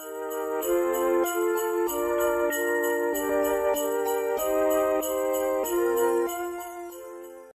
Thank you.